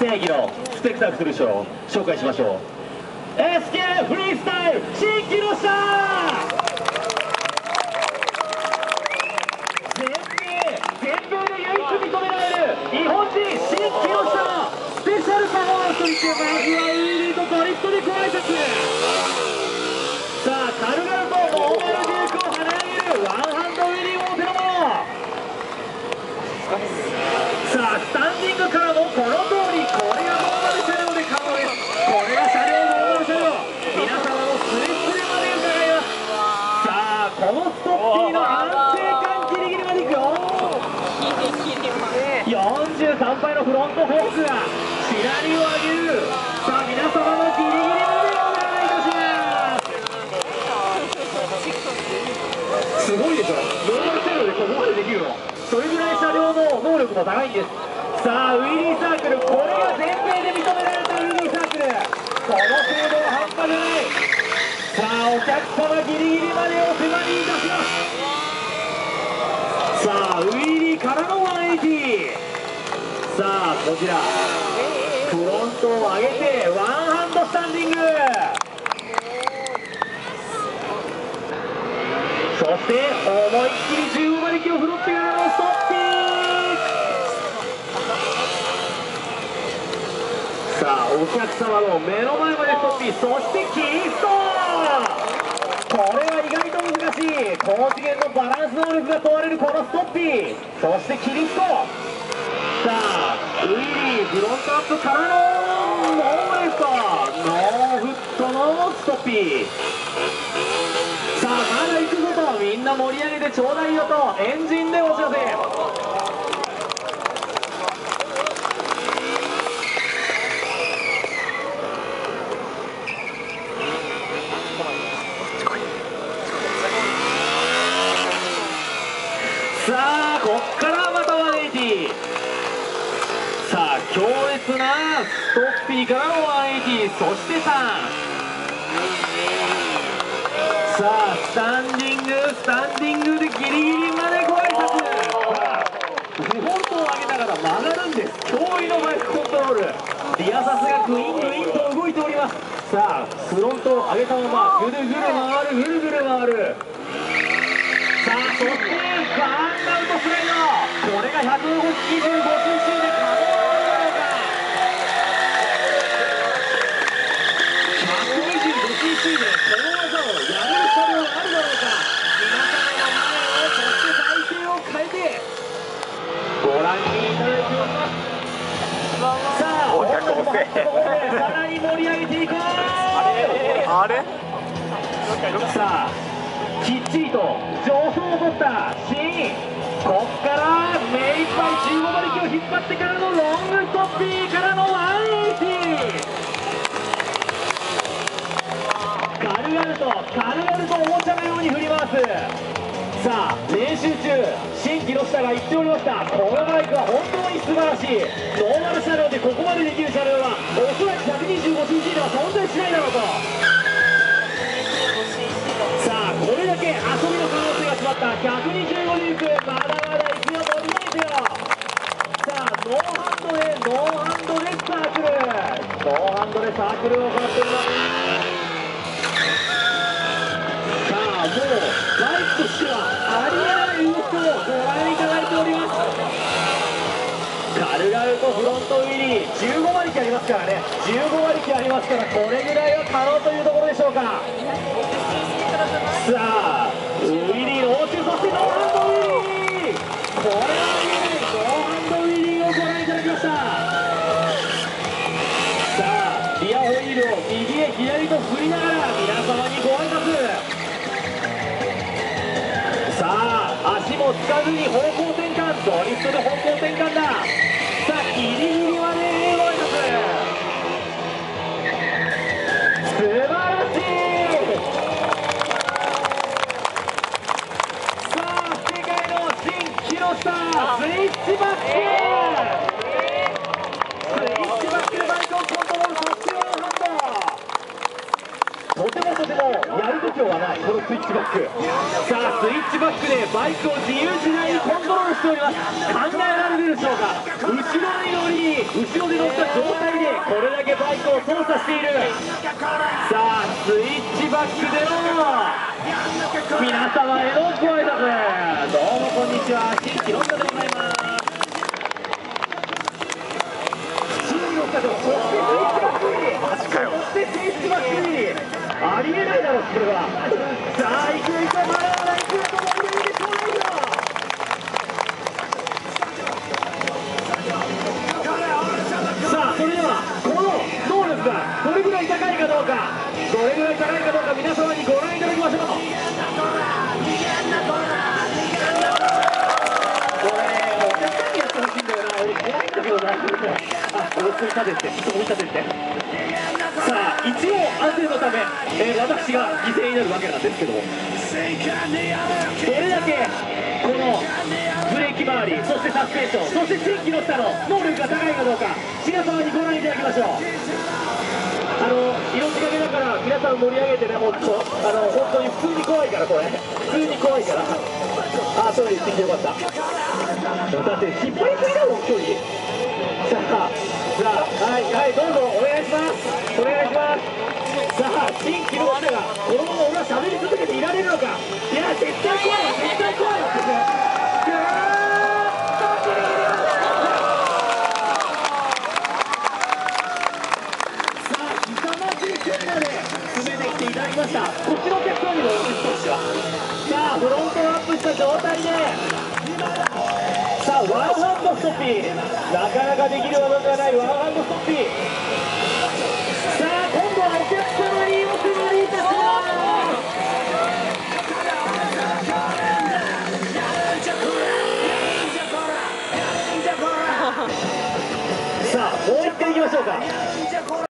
正義のスペクタクル賞を紹介しましょう。SK フリースタイル新木の下全米全米で唯一認められる日本人新木の下スペシャルパフォーマンスといってまずはウィリーとドリフトでご挨拶!さあ軽々とノーマルデュークを跳ね上げるワンハンドウィリーをお手の!物さあスタンディングからもこの通りこれがノーマル車両で可能ですこれが車両ノーマル車両皆様のスレスレまで伺いますさあこのストッピーの安定感ギリギリまでいくよ43倍のフロントフォークがしなりを上げるさあ皆様のギリギリまでお願いいたしますすごいでしょ。ノーマル車両でここまでできるのそれぐらい車両の能力も高いんです。さあウィリーサークルこれが全米で認められたウィリーサークルこの精度は半端ないさあお客様ギリギリまでお迫りいたしますさあウィリーからの180さあこちら。フロントを上げてワンハンドスタンディング。そして思いっきり15馬力を振るってからのストッピーさあお客様の目の前までストッピーそしてキーストこれは意外と難しい高次元のバランス能力が問われるこのストッピー。そしてキリスト。さあウィリーフロントアップからのノーレフトノーフットのストッピー。さあまだ行くぞとみんな盛り上げてちょうだいよとエンジンでお知らせさあこっからまた180さストッピーからの180そして3さあスタンディングスタンディングでギリギリまでご挨拶。さあフロントを上げながら曲がるんです。驚異のバイクコントロール。リアサスがグイングインと動いております。さあフロントを上げたままぐるぐる回るぐるぐる回る。さあそしてバーンアウトスライドこれが125 cc でさあきっちりと上層を取ったシーンこっから目いっぱい15馬力を引っ張ってからのロングトッピーからの180軽々と軽々とおもちゃのように振り回すさあ練習中新木下が言っておりましたこのバイクは本当に素晴らしいノーマル車両でここまでできる車両はおそらく 125cc では存在しないだろうとまった。125デュークまだまだ行くよ伸びないでよ。さあノーハンドでノーハンドでサークル。ノーハンドでサークルを行っております。さあもうバイクとしてはありえない動きをご覧いただいております。軽々とフロントウィリー15馬力ありますからね。15馬力ありますからこれぐらいは可能というところでしょうか。さあさあ足もつかずに方向転換。ドリフトで方向転換だ。さあギリギリまでご挨拶素晴らしい。さあ世界の新木下。スイッチバックスイッチバックでバイクをコントロールそしてワンハンドとてもやるとき今日はないこのスイッチバックさあスイッチバックでバイクを自由自在にコントロールしております。考えられるでしょうか。後ろに乗り後ろで乗った状態でこれだけバイクを操作している。さあスイッチバックでの皆様へのご挨拶どうもこんにちは。新規ロンダでございます新の社長そしてスイッチバックにマジかよそしてスイッチバックにありえないだろこれは。さあ行く行くまだまだ行くよと思いでしょうだいよさあそれではこの能力がどれぐらい高いかどうか。どれぐらい高いかどうか皆様にご覧いただきましょう。あ俺それ立ててそこに立てて。さあ一応安全のため、えー私が犠牲になるわけなんですけども。どれだけこのブレーキ周りそしてサスペンションそして新規の下の能力が高いかどうか皆様にご覧いただきましょう。あの色仕掛けだから皆さん盛り上げてね本当あの本当に普通に怖いからこれ。普通に怖いから。あトイレ行ってきてよかった。だって失敗すぎだもん距離さあさあはいはいどうぞお願いしますお願いしますさあ新規の下がこのまま俺は喋り続けていられるのかいや絶対怖い絶対怖いこっとギリギリまでさあ、凄まじい距離まで詰めてきていただきました。こっちのお客さんにもよろしいですか。さあ、フロントアップした状態で、ストッピー。なかなかできる技ではないワンハンドストッピー。さあ、今度はお客様